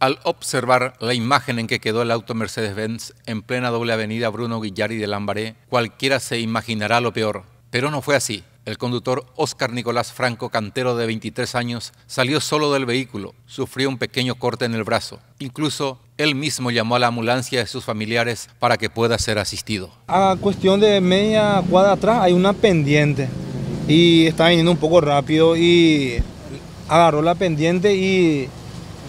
Al observar la imagen en que quedó el auto Mercedes-Benz en plena doble avenida Bruno Guillari de Lambaré, cualquiera se imaginará lo peor. Pero no fue así. El conductor Oscar Nicolás Franco, cantero de 23 años, salió solo del vehículo, sufrió un pequeño corte en el brazo. Incluso él mismo llamó a la ambulancia de sus familiares para que pueda ser asistido. A cuestión de media cuadra atrás hay una pendiente y está viniendo un poco rápido y agarró la pendiente y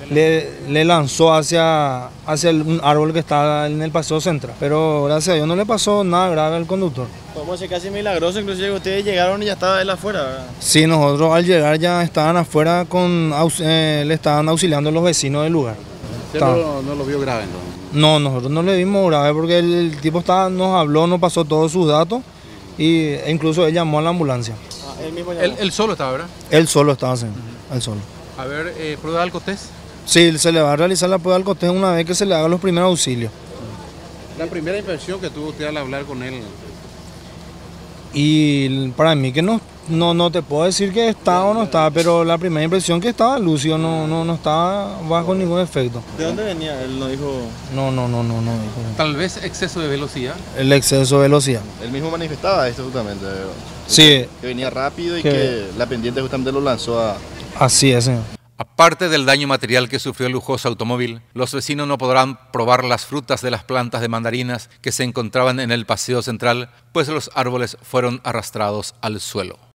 le, lanzó hacia, hacia un árbol que estaba en el paseo central. Pero gracias a Dios no le pasó nada grave al conductor. Podemos decir casi milagroso, inclusive ustedes llegaron y ya estaba él afuera, ¿verdad? Sí, nosotros al llegar ya estaban afuera, con, eh, le estaban auxiliando los vecinos del lugar. ¿Usted no, lo vio grave No, nosotros no le vimos grave porque el, tipo estaba, nos habló, nos pasó todos sus datos y, e incluso él llamó a la ambulancia. Ah, él, mismo él, solo estaba, ¿verdad? Él solo estaba, sí, él solo. A ver, eh, ¿prueba de alcotés? Sí, se le va a realizar la prueba del cotejo una vez que se le haga los primeros auxilios. La primera impresión que tuvo usted al hablar con él. Y para mí que no, no, no te puedo decir que está o no está, pero la primera impresión que estaba lúcido, no, no, no estaba bajo ningún efecto. ¿De dónde venía? Él no dijo. No, no, no, no, no Tal vez exceso de velocidad. El exceso de velocidad. Él mismo manifestaba esto justamente. Sí. Que venía rápido y que, la pendiente justamente lo lanzó a. Así es, señor. Aparte del daño material que sufrió el lujoso automóvil, los vecinos no podrán probar las frutas de las plantas de mandarinas que se encontraban en el paseo central, pues los árboles fueron arrastrados al suelo.